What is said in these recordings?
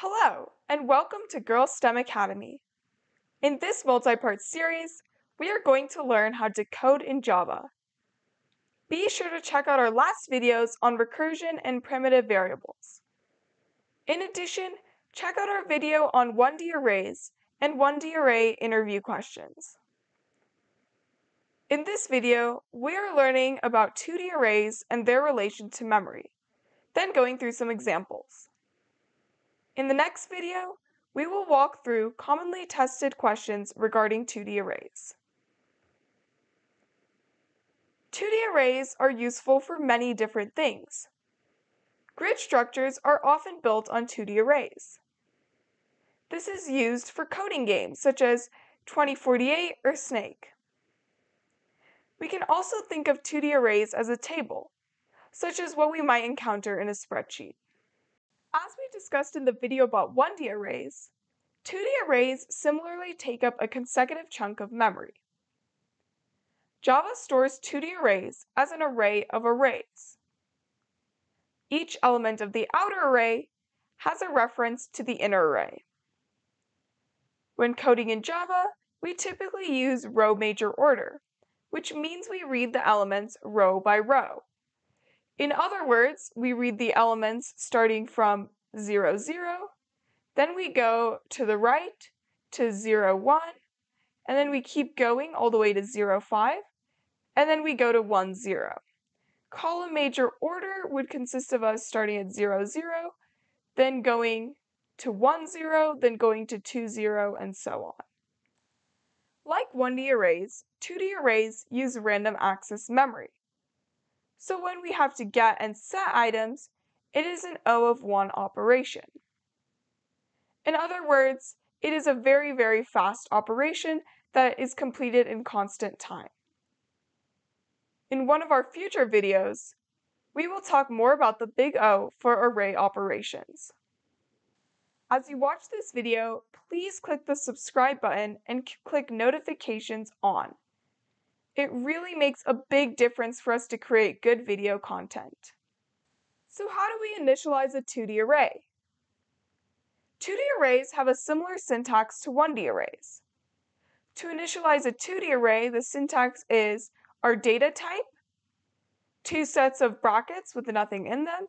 Hello, and welcome to Girls STEM Academy. In this multi-part series, we are going to learn how to code in Java. Be sure to check out our last videos on recursion and primitive variables. In addition, check out our video on 1D arrays and 1D array interview questions. In this video, we are learning about 2D arrays and their relation to memory, then going through some examples. In the next video, we will walk through commonly tested questions regarding 2D arrays. 2D arrays are useful for many different things. Grid structures are often built on 2D arrays. This is used for coding games such as 2048 or Snake. We can also think of 2D arrays as a table, such as what we might encounter in a spreadsheet. As we discussed in the video about 1D arrays, 2D arrays similarly take up a consecutive chunk of memory. Java stores 2D arrays as an array of arrays. Each element of the outer array has a reference to the inner array. When coding in Java, we typically use row major order, which means we read the elements row by row. In other words, we read the elements starting from 0, 0, then we go to the right to 0, 1, and then we keep going all the way to 0, 5, and then we go to 1, 0. Column major order would consist of us starting at 0, 0, then going to 1, 0, then going to 2, 0, and so on. Like 1D arrays, 2D arrays use random access memory. So when we have to get and set items, it is an O of 1 operation. In other words, it is a very, very fast operation that is completed in constant time. In one of our future videos, we will talk more about the big O for array operations. As you watch this video, please click the subscribe button and click notifications on. It really makes a big difference for us to create good video content. So how do we initialize a 2D array? 2D arrays have a similar syntax to 1D arrays. To initialize a 2D array, the syntax is our data type, two sets of brackets with nothing in them,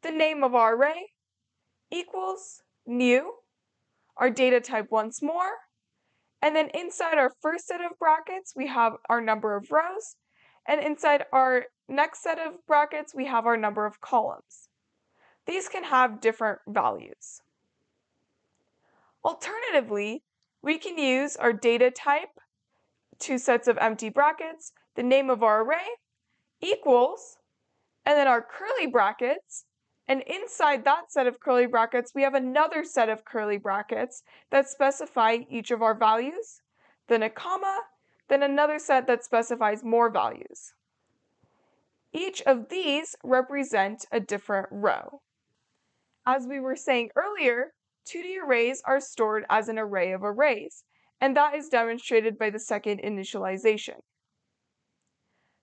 the name of our array, equals new, our data type once more, and then inside our first set of brackets, we have our number of rows. And inside our next set of brackets, we have our number of columns. These can have different values. Alternatively, we can use our data type, two sets of empty brackets, the name of our array, equals, and then our curly brackets, and inside that set of curly brackets, we have another set of curly brackets that specify each of our values, then a comma, then another set that specifies more values. Each of these represent a different row. As we were saying earlier, 2D arrays are stored as an array of arrays, and that is demonstrated by the second initialization.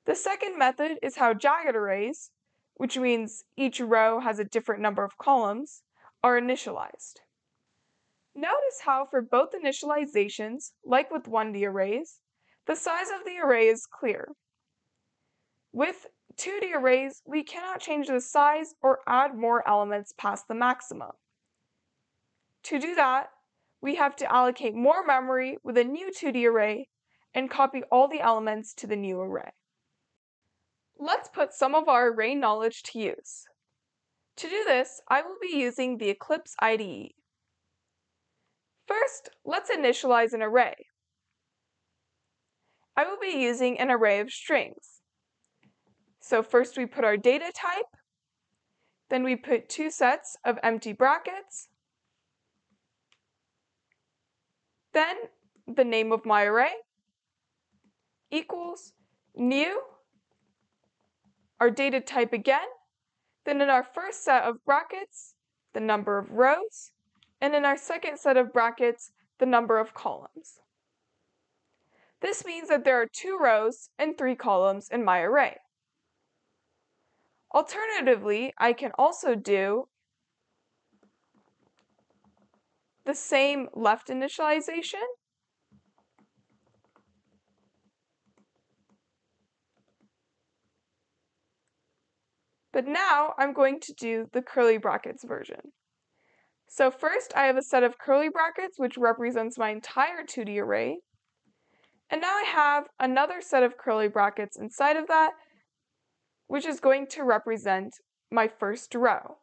The second method is how jagged arrays, which means each row has a different number of columns, are initialized. Notice how for both initializations, like with 1D arrays, the size of the array is clear. With 2D arrays, we cannot change the size or add more elements past the maximum. To do that, we have to allocate more memory with a new 2D array and copy all the elements to the new array. Let's put some of our array knowledge to use. To do this, I will be using the Eclipse IDE. First, let's initialize an array. I will be using an array of strings. So first we put our data type, then we put two sets of empty brackets, then the name of my array equals new our data type again, then in our first set of brackets, the number of rows, and in our second set of brackets, the number of columns. This means that there are two rows and three columns in my array. Alternatively, I can also do the same left initialization. But now I'm going to do the curly brackets version. So first I have a set of curly brackets which represents my entire 2D array. And now I have another set of curly brackets inside of that, which is going to represent my first row.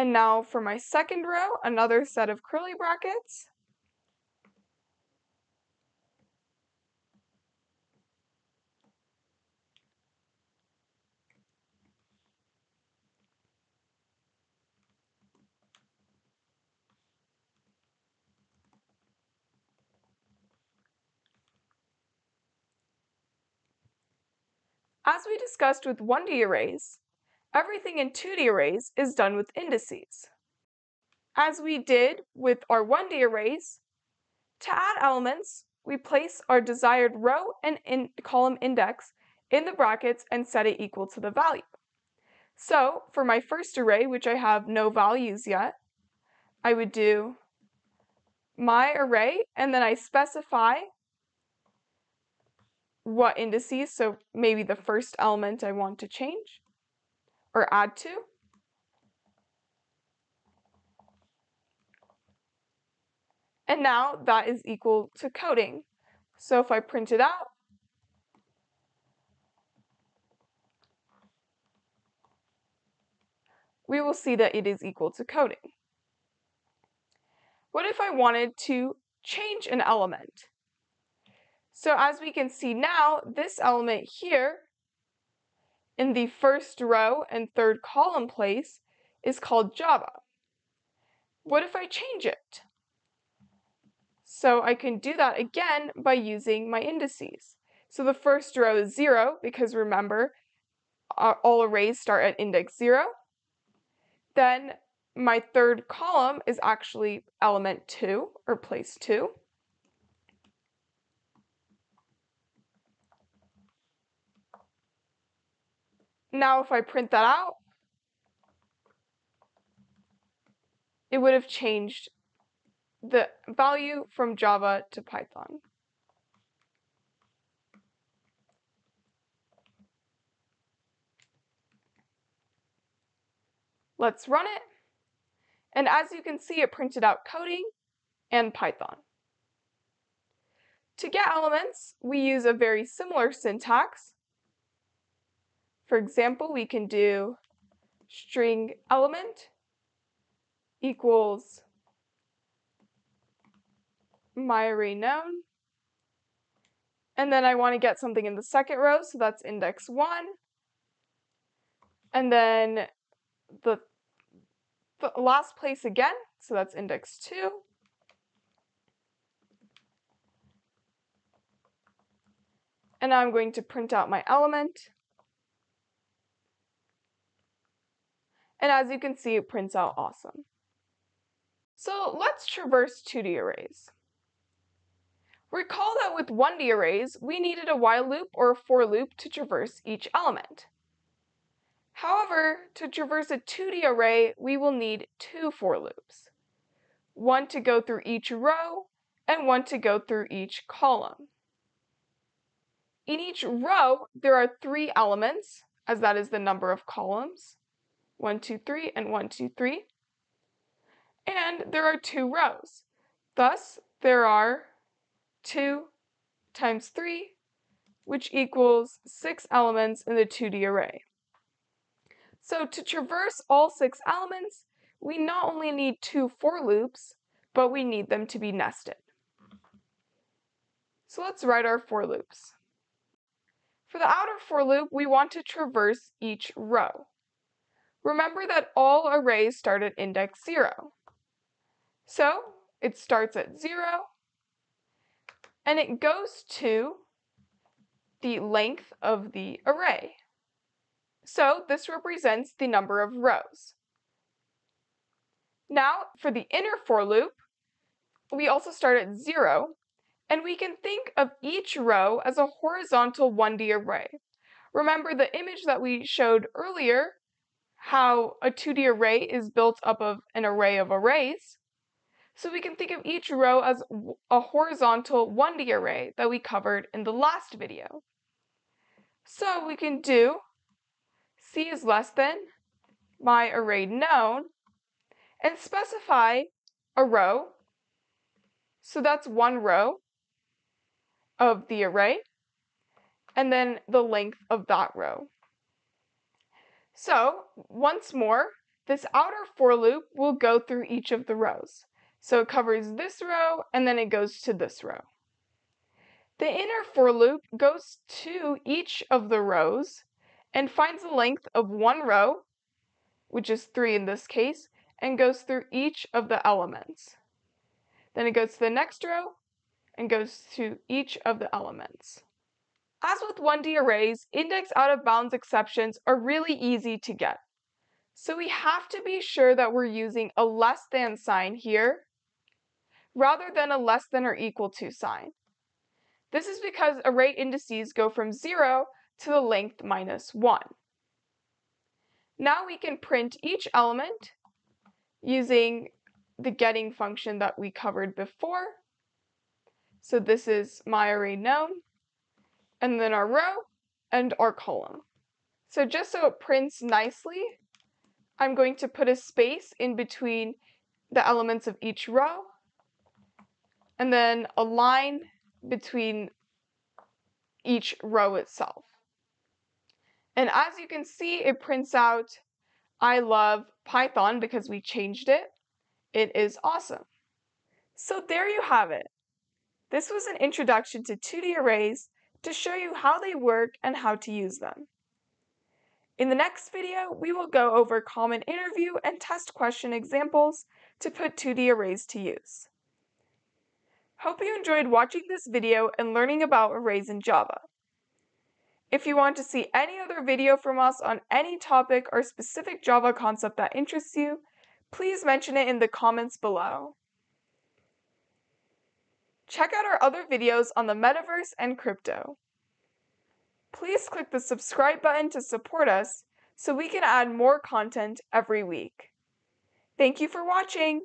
And now for my second row, another set of curly brackets. As we discussed with 1D arrays, everything in 2D arrays is done with indices. As we did with our 1D arrays, to add elements, we place our desired row and in column index in the brackets and set it equal to the value. So for my first array, which I have no values yet, I would do my array and then I specify what indices, so maybe the first element I want to change or add to. And now that is equal to coding. So if I print it out, we will see that it is equal to coding. What if I wanted to change an element? So as we can see now, this element here in the first row and third column place is called Java. What if I change it? So I can do that again by using my indices. So the first row is 0 because remember, all arrays start at index 0. Then my third column is actually element 2 or place 2. Now if I print that out, it would have changed the value from Java to Python. Let's run it. And as you can see, it printed out coding and Python. To get elements, we use a very similar syntax. For example, we can do string element equals my array known. And then I want to get something in the second row, so that's index 1. And then the, the last place again, so that's index 2. And now I'm going to print out my element. And as you can see, it prints out awesome. So let's traverse 2D arrays. Recall that with 1D arrays, we needed a while loop or a for loop to traverse each element. However, to traverse a 2D array, we will need two for loops. One to go through each row, and one to go through each column. In each row, there are three elements, as that is the number of columns. 1, 2, 3, and 1, 2, 3. And there are two rows. Thus, there are 2 times 3, which equals 6 elements in the 2D array. So to traverse all 6 elements, we not only need two for loops, but we need them to be nested. So let's write our for loops. For the outer for loop, we want to traverse each row. Remember that all arrays start at index 0. So it starts at 0 and it goes to the length of the array. So this represents the number of rows. Now for the inner for loop, we also start at 0, and we can think of each row as a horizontal 1D array. Remember the image that we showed earlier, how a 2D array is built up of an array of arrays. So we can think of each row as a horizontal 1D array that we covered in the last video. So we can do C is less than my array known and specify a row. So that's one row of the array and then the length of that row. So once more, this outer for loop will go through each of the rows. So it covers this row and then it goes to this row. The inner for loop goes to each of the rows and finds the length of one row, which is 3 in this case, and goes through each of the elements. Then it goes to the next row and goes to each of the elements. As with 1D arrays, index out of bounds exceptions are really easy to get. So we have to be sure that we're using a less than sign here rather than a less than or equal to sign. This is because array indices go from 0 to the length minus 1. Now we can print each element using the getting function that we covered before. So this is my array known, and then our row and our column. So just so it prints nicely, I'm going to put a space in between the elements of each row, and then a line between each row itself. And as you can see, it prints out, I love Python because we changed it. It is awesome. So there you have it. This was an introduction to 2D arrays to show you how they work and how to use them. In the next video, we will go over common interview and test question examples to put 2D arrays to use. Hope you enjoyed watching this video and learning about arrays in Java. If you want to see any other video from us on any topic or specific Java concept that interests you, please mention it in the comments below. Check out our other videos on the metaverse and crypto. Please click the subscribe button to support us so we can add more content every week. Thank you for watching!